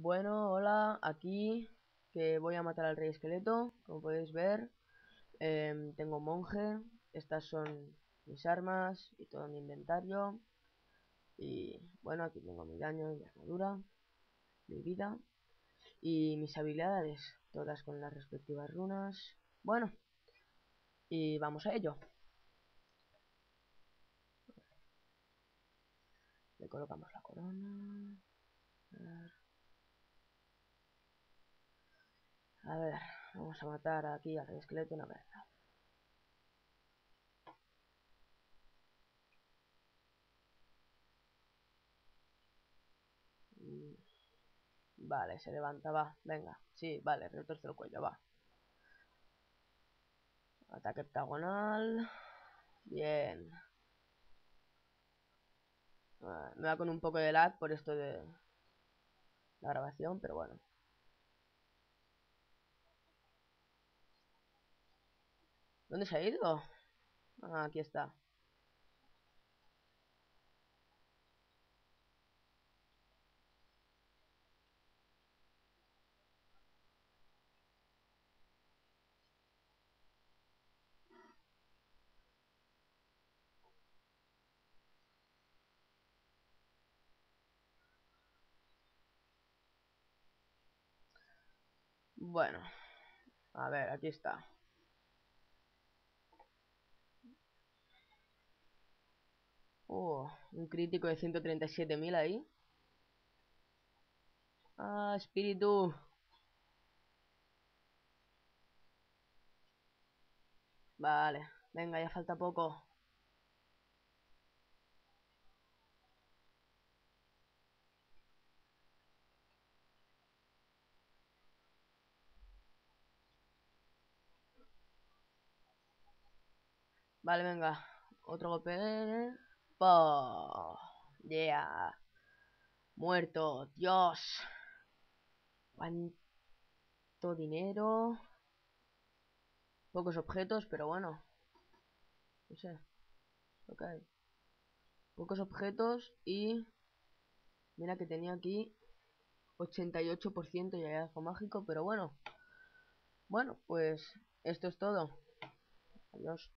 Bueno, hola, aquí que voy a matar al rey esqueleto, como podéis ver. Em, tengo monje, estas son mis armas y todo mi inventario. Y bueno, aquí tengo mi daño y armadura, mi vida y mis habilidades, todas con las respectivas runas. Bueno, y vamos a ello. Le colocamos la corona. A ver, vamos a matar aquí al esqueleto una vez. Vale, se levanta, va, venga. Sí, vale, retorce el cuello, va. Ataque octagonal. Bien. me va con un poco de lag por esto de la grabación, pero bueno. ¿Dónde se ha ido? Ah, aquí está. Bueno, a ver, aquí está. Un crítico de 137.000 ahí. Ah, espíritu. Vale, venga, ya falta poco. Vale, venga. Otro golpe. ¡Pah! Yeah. Muerto. Dios. Cuánto dinero. Pocos objetos, pero bueno. No sé. Ok. Pocos objetos y... Mira que tenía aquí 88% de hallazgo mágico, pero bueno. Bueno, pues esto es todo. Adiós.